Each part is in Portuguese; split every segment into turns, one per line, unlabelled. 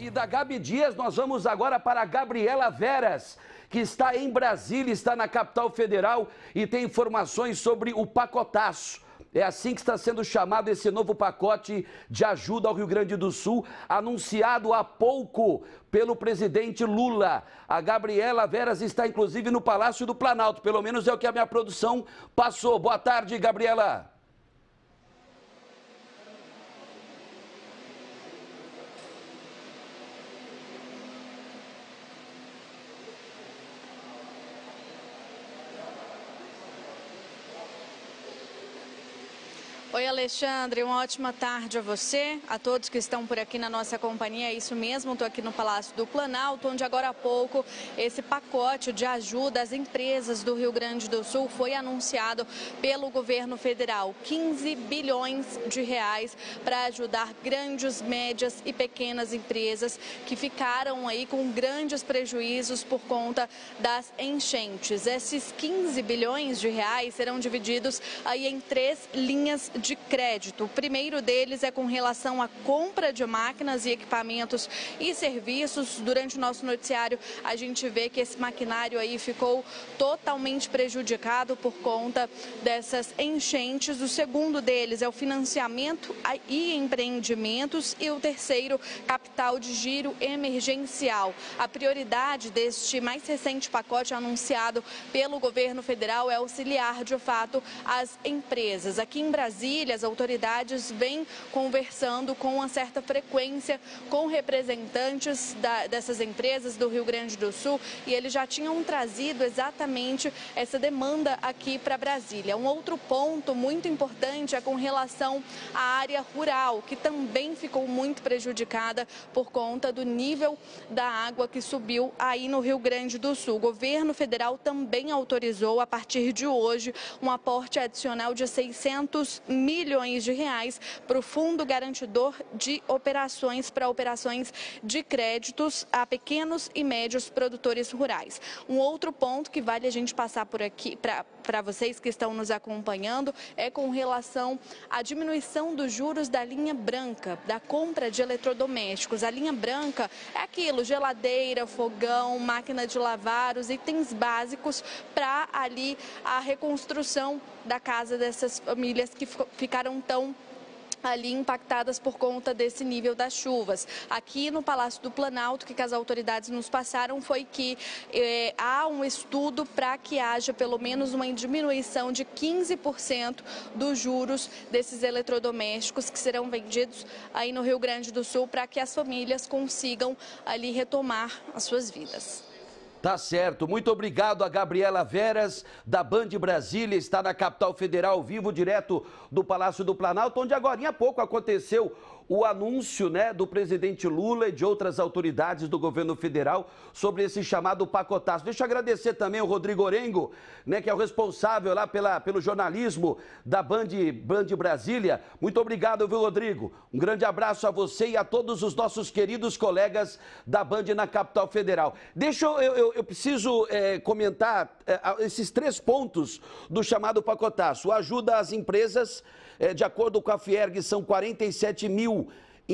E da Gabi Dias, nós vamos agora para a Gabriela Veras, que está em Brasília, está na capital federal e tem informações sobre o pacotaço. É assim que está sendo chamado esse novo pacote de ajuda ao Rio Grande do Sul, anunciado há pouco pelo presidente Lula. A Gabriela Veras está inclusive no Palácio do Planalto, pelo menos é o que a minha produção passou. Boa tarde, Gabriela.
Oi, Alexandre, uma ótima tarde a você, a todos que estão por aqui na nossa companhia. É isso mesmo, estou aqui no Palácio do Planalto, onde agora há pouco esse pacote de ajuda às empresas do Rio Grande do Sul foi anunciado pelo governo federal. 15 bilhões de reais para ajudar grandes, médias e pequenas empresas que ficaram aí com grandes prejuízos por conta das enchentes. Esses 15 bilhões de reais serão divididos aí em três linhas crédito. O primeiro deles é com relação à compra de máquinas e equipamentos e serviços. Durante o nosso noticiário, a gente vê que esse maquinário aí ficou totalmente prejudicado por conta dessas enchentes. O segundo deles é o financiamento e empreendimentos e o terceiro, capital de giro emergencial. A prioridade deste mais recente pacote anunciado pelo governo federal é auxiliar de fato as empresas. Aqui em Brasília, Brasília, as autoridades vêm conversando com uma certa frequência com representantes da, dessas empresas do Rio Grande do Sul e eles já tinham trazido exatamente essa demanda aqui para Brasília. Um outro ponto muito importante é com relação à área rural, que também ficou muito prejudicada por conta do nível da água que subiu aí no Rio Grande do Sul. O governo federal também autorizou, a partir de hoje, um aporte adicional de 600 milhões de reais para o Fundo Garantidor de Operações para operações de créditos a pequenos e médios produtores rurais. Um outro ponto que vale a gente passar por aqui para vocês que estão nos acompanhando é com relação à diminuição dos juros da linha branca, da compra de eletrodomésticos. A linha branca é aquilo, geladeira, fogão, máquina de lavar, os itens básicos para ali a reconstrução da casa dessas famílias que ficaram tão ali impactadas por conta desse nível das chuvas. Aqui no Palácio do Planalto, que as autoridades nos passaram foi que eh, há um estudo para que haja pelo menos uma diminuição de 15% dos juros desses eletrodomésticos que serão vendidos aí no Rio Grande do Sul para que as famílias consigam ali retomar as suas vidas.
Tá certo. Muito obrigado a Gabriela Veras, da Band Brasília, está na capital federal, vivo direto do Palácio do Planalto, onde agora há pouco aconteceu o anúncio né, do presidente Lula e de outras autoridades do governo federal sobre esse chamado pacotaço. Deixa eu agradecer também o Rodrigo Orengo, né, que é o responsável lá pela, pelo jornalismo da Band, Band Brasília. Muito obrigado, viu, Rodrigo? Um grande abraço a você e a todos os nossos queridos colegas da Band na capital federal. Deixa eu, eu, eu preciso é, comentar é, esses três pontos do chamado pacotaço. Ajuda às empresas é, de acordo com a Fierg, são 47 mil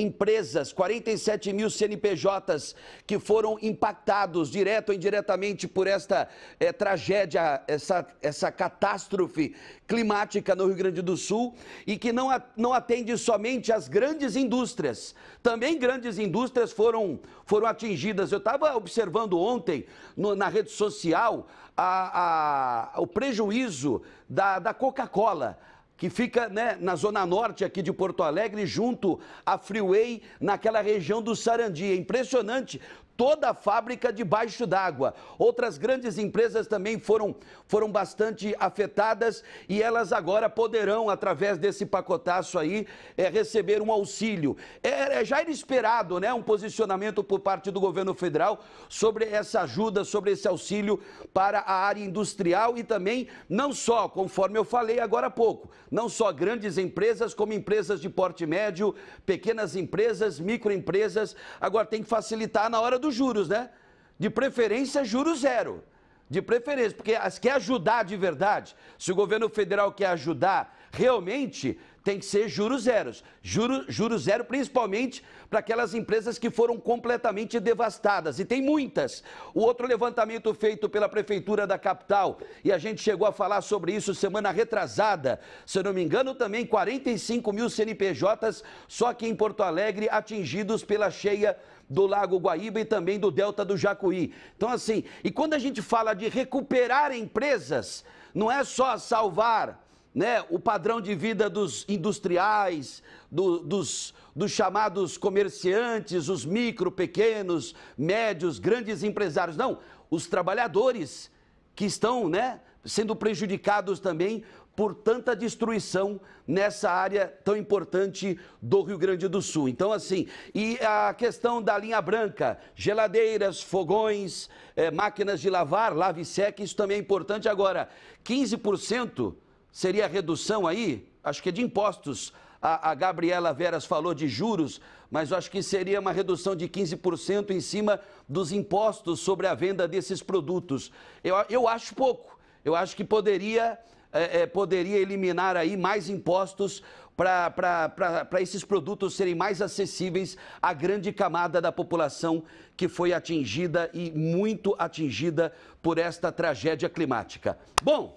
empresas, 47 mil CNPJs que foram impactados direto ou indiretamente por esta é, tragédia, essa, essa catástrofe climática no Rio Grande do Sul e que não, não atende somente as grandes indústrias. Também grandes indústrias foram, foram atingidas. Eu estava observando ontem no, na rede social a, a, o prejuízo da, da Coca-Cola que fica né, na zona norte aqui de Porto Alegre, junto à Freeway, naquela região do Sarandi. É impressionante toda a fábrica debaixo d'água. Outras grandes empresas também foram, foram bastante afetadas e elas agora poderão, através desse pacotaço aí, é, receber um auxílio. É, é, já era esperado né, um posicionamento por parte do governo federal sobre essa ajuda, sobre esse auxílio para a área industrial e também, não só, conforme eu falei agora há pouco, não só grandes empresas, como empresas de porte médio, pequenas empresas, microempresas. Agora tem que facilitar na hora do dos juros, né? De preferência, juros zero. De preferência, porque quer ajudar de verdade, se o governo federal quer ajudar realmente, tem que ser juros zeros. Juro, juros zero, principalmente para aquelas empresas que foram completamente devastadas. E tem muitas. O outro levantamento feito pela Prefeitura da capital, e a gente chegou a falar sobre isso semana retrasada, se eu não me engano, também 45 mil CNPJs só aqui em Porto Alegre atingidos pela cheia do Lago Guaíba e também do Delta do Jacuí. Então, assim, e quando a gente fala de recuperar empresas, não é só salvar né, o padrão de vida dos industriais, do, dos, dos chamados comerciantes, os micro, pequenos, médios, grandes empresários. Não, os trabalhadores que estão né, sendo prejudicados também por tanta destruição nessa área tão importante do Rio Grande do Sul. Então, assim, e a questão da linha branca, geladeiras, fogões, é, máquinas de lavar, lave seca, isso também é importante. Agora, 15% seria a redução aí, acho que é de impostos. A, a, Gabriela Veras falou de juros, mas acho que seria uma redução de 15% em cima dos impostos sobre a venda desses produtos. Eu, eu acho pouco. Eu acho que poderia, é, é, poderia eliminar aí mais impostos para esses produtos serem mais acessíveis à grande camada da população que foi atingida e muito atingida por esta tragédia climática. Bom,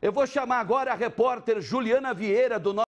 eu vou chamar agora a repórter Juliana Vieira do